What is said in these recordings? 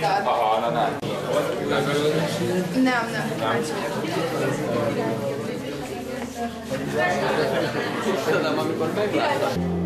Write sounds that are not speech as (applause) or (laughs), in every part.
láttad? Aha, na nem. Nem, nem, kíváncsi amikor megláttad.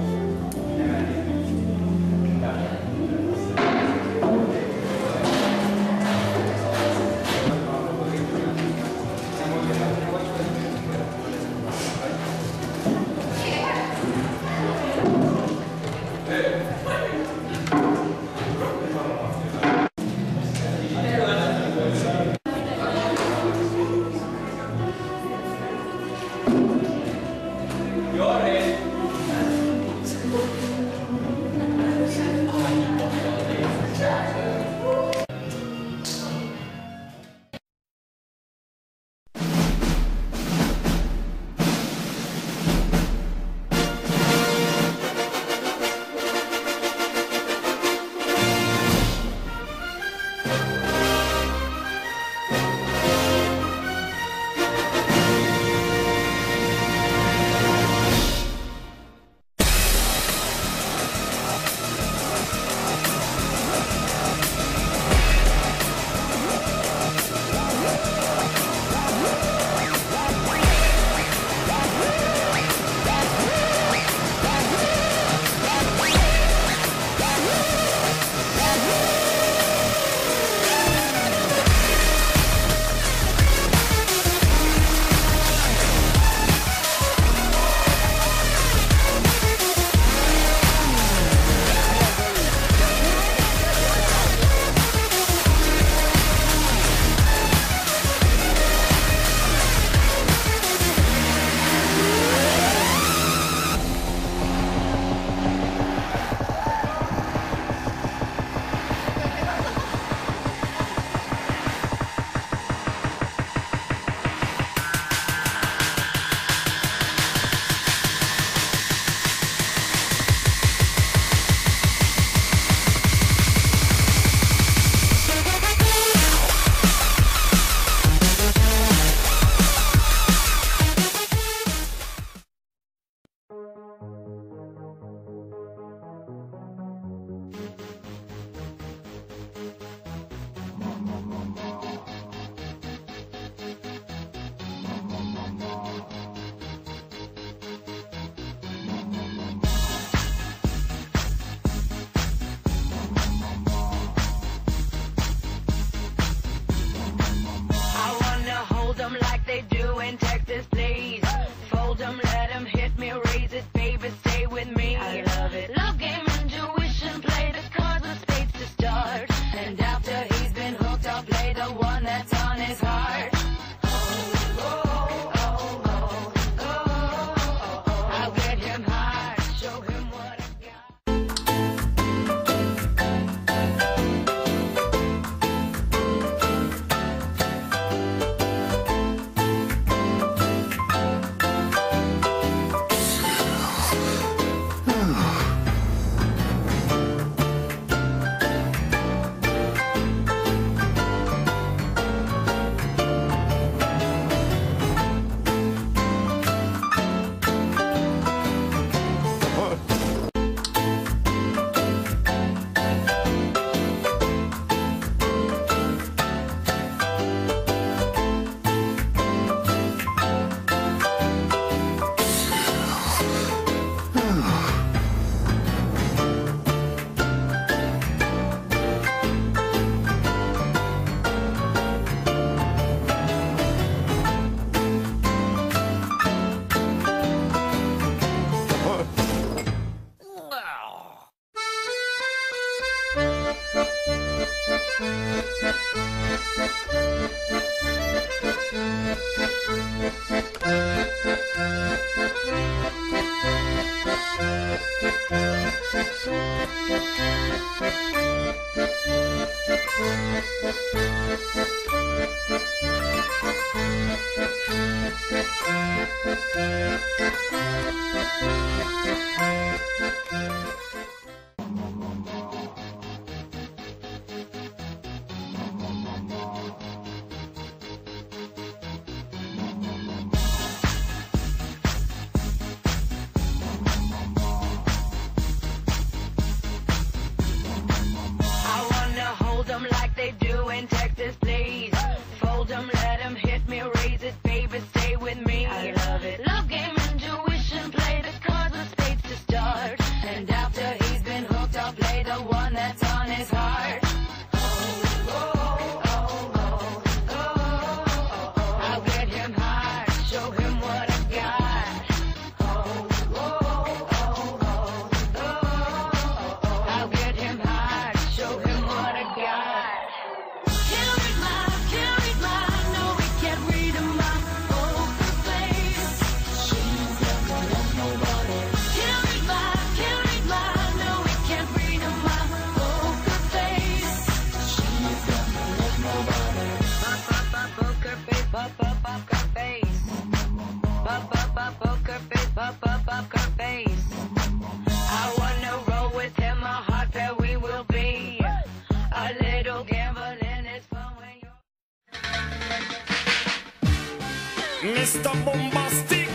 Mr. Bombastic.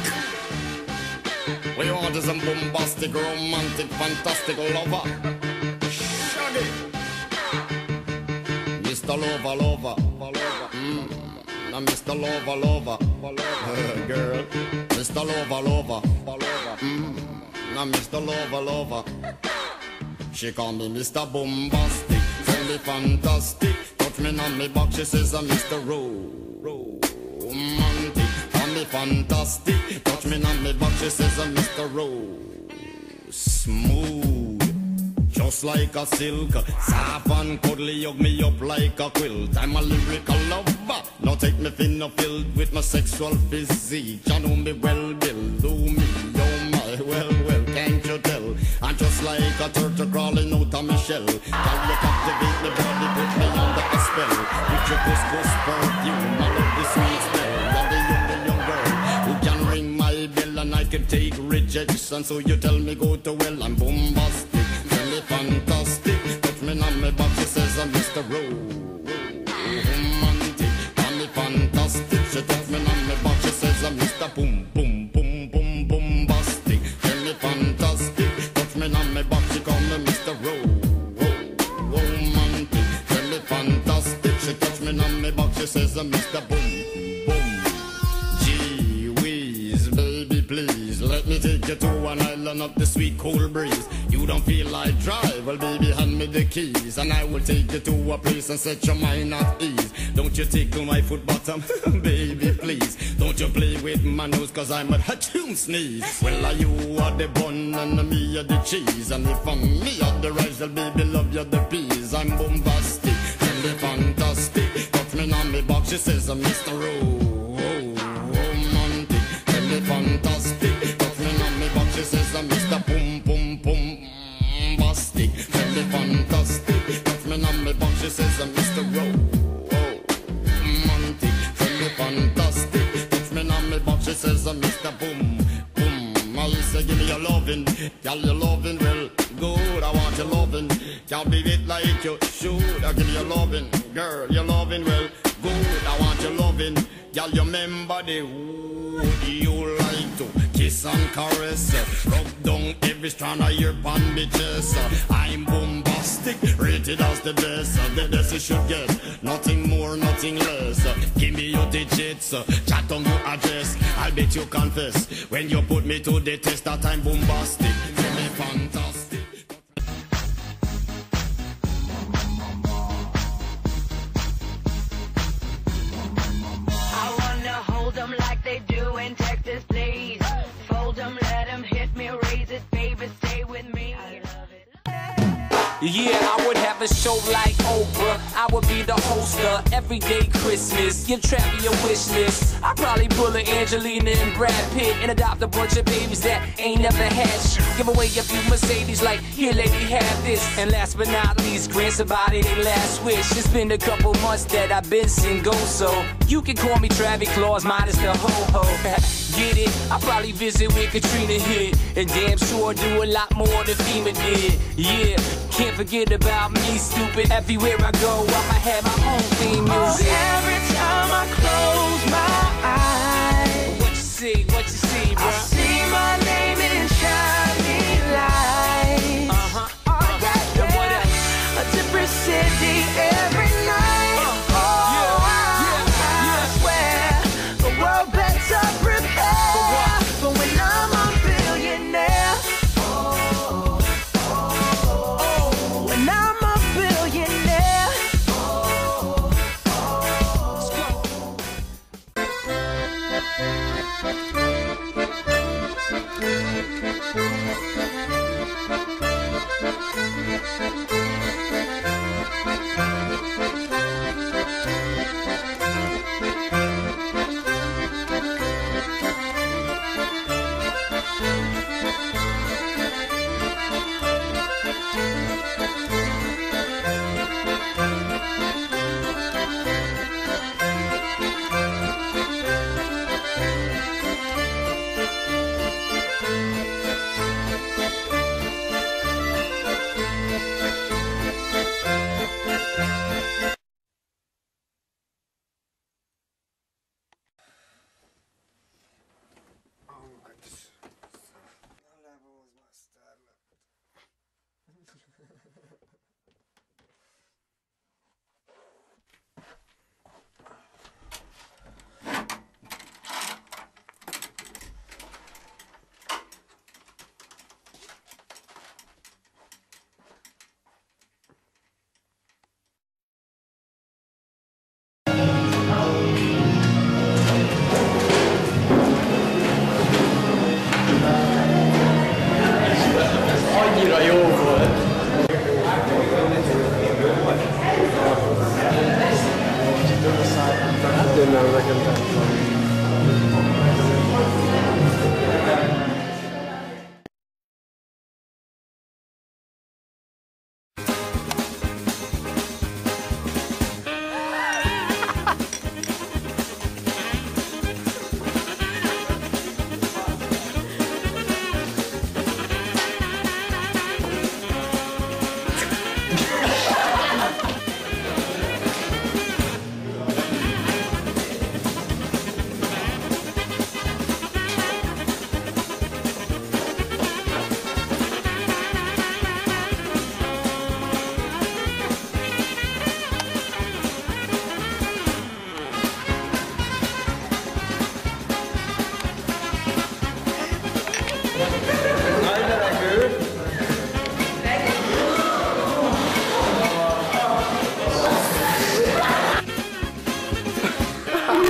We want is a bombastic, romantic, fantastic lover. Shaggy. Mr. Lover, lover. Mm. Now, Mr. Lover, lover. (laughs) Girl. Mr. Lover, lover. Mm. Now, Mr. Lover, lover. She call me Mr. Bombastic, me fantastic. Touch me on me back, she says I'm Mr. Romantic. Fantastic, touch me on me back, she says uh, I'm Mr. Rose. Smooth. Just like a silk, soft and cuddly, hug me up like a quilt. I'm a lyrical lover. Now take me thin or filled with my sexual physique. You know me well, Bill. Do me, oh my, well, well, can't you tell? I'm just like a turtle crawling out of my shell. Can you captivate me body, put me under a spell? With your couscous perfume, take rejection. So you tell me go to well, I'm bombastic, and I will take you to a place and set your mind at ease. Don't you tickle my foot bottom, (laughs) baby, please. Don't you play with my nose, cause I'm a hatchoon sneeze. Well, are you are the bun and me are the cheese, and if I'm me are the rice, well, baby, love you the peas. I'm bombastic, tell me fantastic. Touch me on me box, she says I'm Mr. Romantic. Girl your loving well good. I want your loving, can't be it like you should. I give you loving, girl your loving well good. I want your loving, girl you remember the wood you like to kiss and caress, rub down every strand of your pan bitches. I'm bombastic, rated as the best. The best you should get, nothing more, nothing less. Give me your digits, chat on your address. I'll bet you confess when you put me to the test that I'm bombastic. Fantastic. I wanna like they do in Texas, please. Hit me, baby, stay with me. Yeah, I would have a show like Oprah. I would be the host of Everyday Christmas. Give Travie your wish list. I'd probably pull a Angelina and Brad Pitt and adopt a bunch of babies that ain't never had shit. Give away a few Mercedes, like, here, lady, have this. And last but not least, grant somebody their last wish. It's been a couple months that I've been single, so you can call me Travie Claus, minus the ho ho. (laughs) Get it? I probably visit where Katrina hit, and damn sure do a lot more than FEMA did. Yeah, can't forget about me, stupid. Everywhere I go, I'ma have my own theme oh, music. Oh, Every time I close my eyes, What you see? What you see, bro? I see my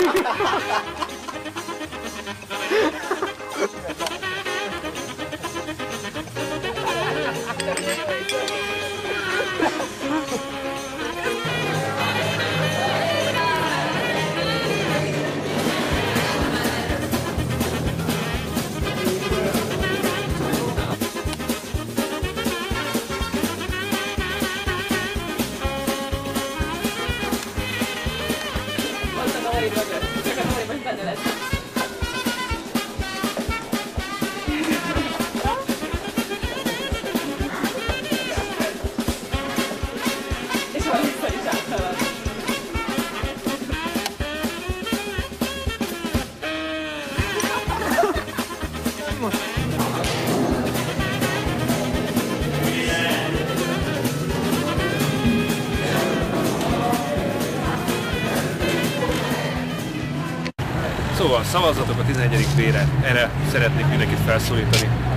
ハハハハ! Déjame de pantalón. Szóval szavazzatok a 11. B-re. Erre szeretnék mindenkit felszólítani.